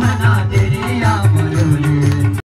Ramana